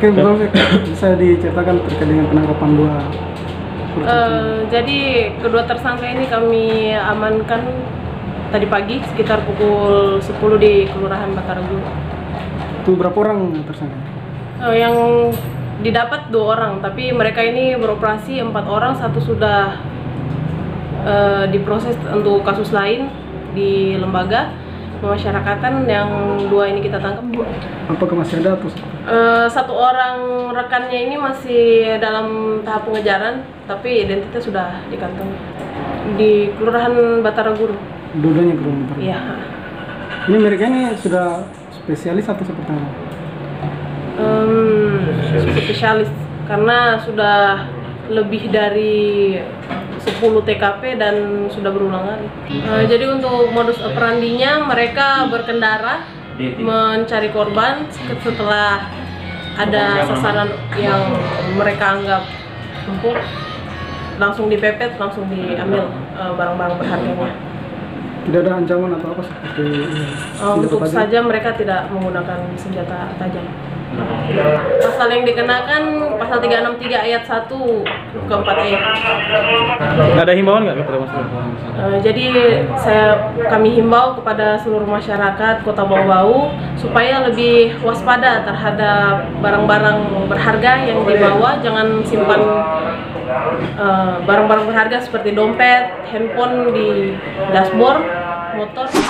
Oke, sih. Bisa diceritakan terkait dengan penangkapan dua Eh, jadi kedua tersangka ini kami amankan tadi pagi sekitar pukul 10 di Kelurahan Bataragu. Itu berapa orang tersangka? Eh, yang didapat dua orang, tapi mereka ini beroperasi empat orang, satu sudah eh, diproses untuk kasus lain di lembaga pemasyarakatan, yang dua ini kita tangkap. Apakah masih ada atau Eh, satu orang rekannya ini masih dalam tahap pengejaran, tapi identitas sudah dikantongi di Kelurahan Batara Guru. dua-duanya belum ter- Iya. Ini mereka ini sudah spesialis atau seperti apa? Em, spesialis karena sudah lebih dari 10 TKP dan sudah berulang kali. Eh, jadi untuk modus operandinya mereka berkendara mencari korban setelah ada sasaran yang mereka anggap empuk langsung dipepet langsung diambil eh, barang-barang berharganya. Tidak ada ancaman atau apa seperti ini? Senjata untuk tajam? saja mereka tidak menggunakan senjata tajam. Pasal yang dikenakan pasal 363 ayat 1 ke 4 e. Ada himbauan nggak kepada masyarakat? Eh, jadi saya kami himbau kepada seluruh masyarakat Kota Bau-Bau supaya lebih waspada terhadap barang-barang berharga yang dibawa, jangan simpan eh, barang-barang berharga seperti dompet, handphone di dashboard motor.